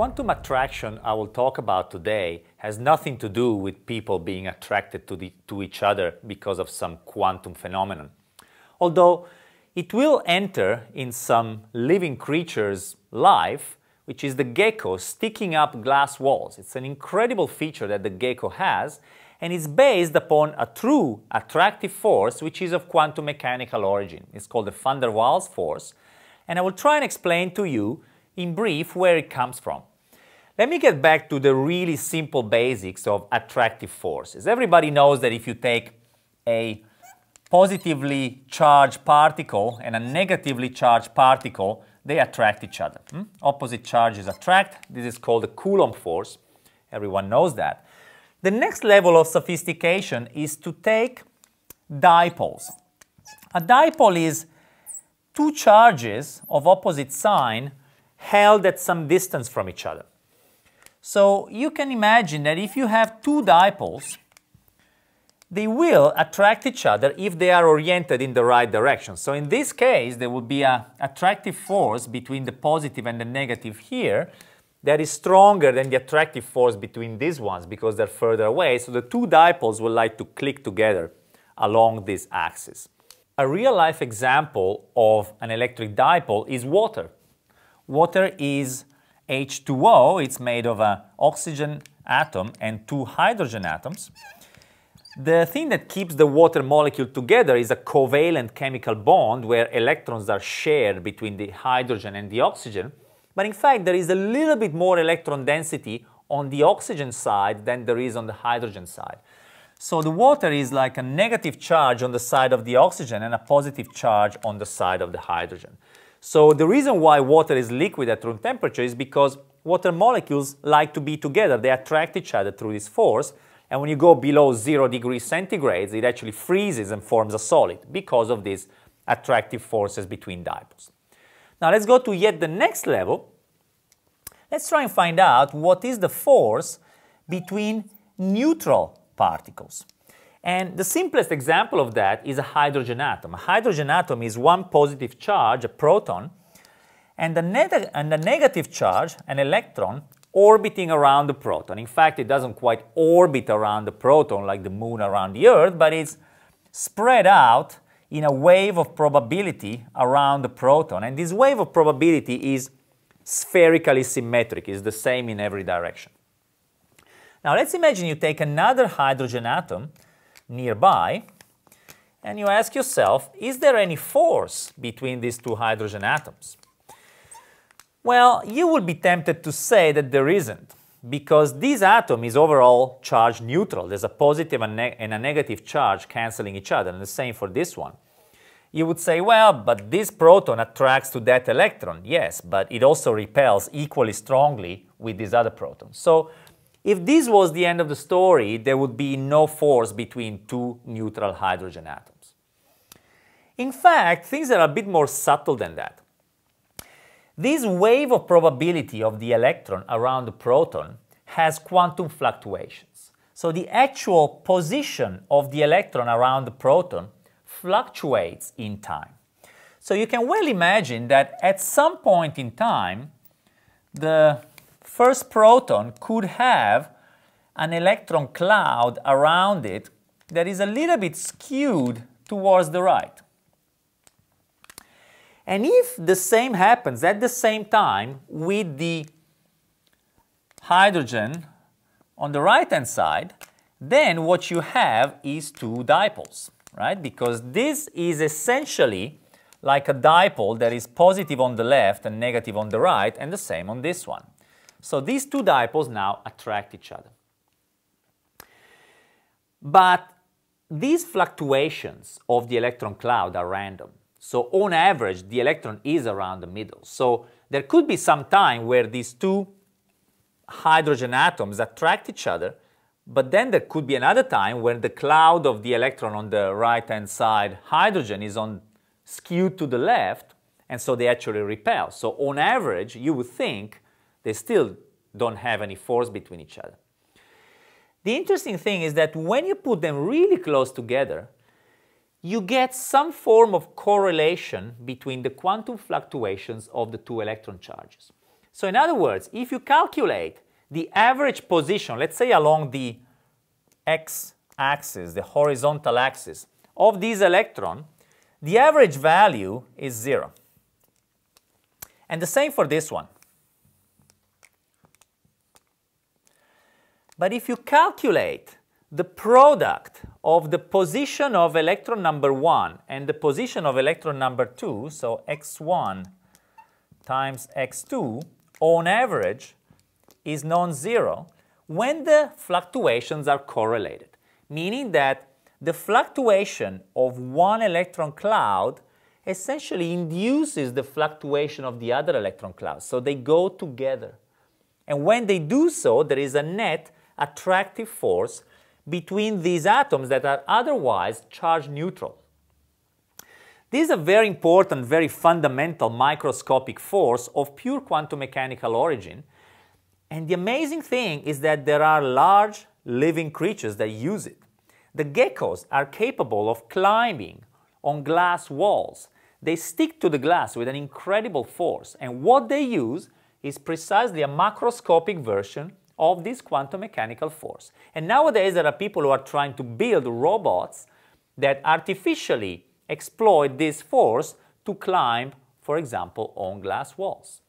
quantum attraction I will talk about today has nothing to do with people being attracted to, the, to each other because of some quantum phenomenon. Although it will enter in some living creature's life, which is the gecko sticking up glass walls. It's an incredible feature that the gecko has, and it's based upon a true attractive force which is of quantum mechanical origin. It's called the van der Waals force, and I will try and explain to you in brief where it comes from. Let me get back to the really simple basics of attractive forces. Everybody knows that if you take a positively charged particle and a negatively charged particle, they attract each other. Hmm? Opposite charges attract. This is called the Coulomb force. Everyone knows that. The next level of sophistication is to take dipoles. A dipole is two charges of opposite sign held at some distance from each other. So you can imagine that if you have two dipoles, they will attract each other if they are oriented in the right direction. So in this case, there will be an attractive force between the positive and the negative here that is stronger than the attractive force between these ones because they're further away. So the two dipoles will like to click together along this axis. A real-life example of an electric dipole is water. Water is H2O, it's made of an oxygen atom and two hydrogen atoms. The thing that keeps the water molecule together is a covalent chemical bond where electrons are shared between the hydrogen and the oxygen. But in fact, there is a little bit more electron density on the oxygen side than there is on the hydrogen side. So the water is like a negative charge on the side of the oxygen and a positive charge on the side of the hydrogen. So the reason why water is liquid at room temperature is because water molecules like to be together. They attract each other through this force. And when you go below zero degrees centigrade, it actually freezes and forms a solid because of these attractive forces between dipoles. Now let's go to yet the next level. Let's try and find out what is the force between neutral particles. And the simplest example of that is a hydrogen atom. A hydrogen atom is one positive charge, a proton, and the, and the negative charge, an electron, orbiting around the proton. In fact, it doesn't quite orbit around the proton like the moon around the Earth, but it's spread out in a wave of probability around the proton. And this wave of probability is spherically symmetric, it's the same in every direction. Now let's imagine you take another hydrogen atom nearby, and you ask yourself, is there any force between these two hydrogen atoms? Well, you would be tempted to say that there isn't, because this atom is overall charge neutral. There's a positive and, and, a negative charge canceling each other, and the same for this one. You would say, well, but this proton attracts to that electron. Yes, but it also repels equally strongly with this other proton. So if this was the end of the story, there would be no force between two neutral hydrogen atoms. In fact, things are a bit more subtle than that. This wave of probability of the electron around the proton has quantum fluctuations. So the actual position of the electron around the proton fluctuates in time. So you can well imagine that at some point in time, the first proton could have an electron cloud around it that is a little bit skewed towards the right. And if the same happens at the same time with the hydrogen on the right hand side, then what you have is two dipoles, right? Because this is essentially like a dipole that is positive on the left and negative on the right, and the same on this one. So these two dipoles now attract each other. But these fluctuations of the electron cloud are random. So on average, the electron is around the middle. So there could be some time where these two hydrogen atoms attract each other, but then there could be another time when the cloud of the electron on the right-hand side, hydrogen, is on skewed to the left, and so they actually repel. So on average, you would think they still don't have any force between each other. The interesting thing is that when you put them really close together, you get some form of correlation between the quantum fluctuations of the two electron charges. So in other words, if you calculate the average position, let's say along the x-axis, the horizontal axis, of this electron, the average value is 0. And the same for this one. But if you calculate the product of the position of electron number 1 and the position of electron number 2, so x1 times x2, on average is non-zero when the fluctuations are correlated, meaning that the fluctuation of one electron cloud essentially induces the fluctuation of the other electron cloud. So they go together. And when they do so, there is a net attractive force between these atoms that are otherwise charge neutral. This is a very important, very fundamental microscopic force of pure quantum mechanical origin. And the amazing thing is that there are large living creatures that use it. The geckos are capable of climbing on glass walls. They stick to the glass with an incredible force, and what they use is precisely a macroscopic version of this quantum mechanical force. And nowadays there are people who are trying to build robots that artificially exploit this force to climb, for example, on glass walls.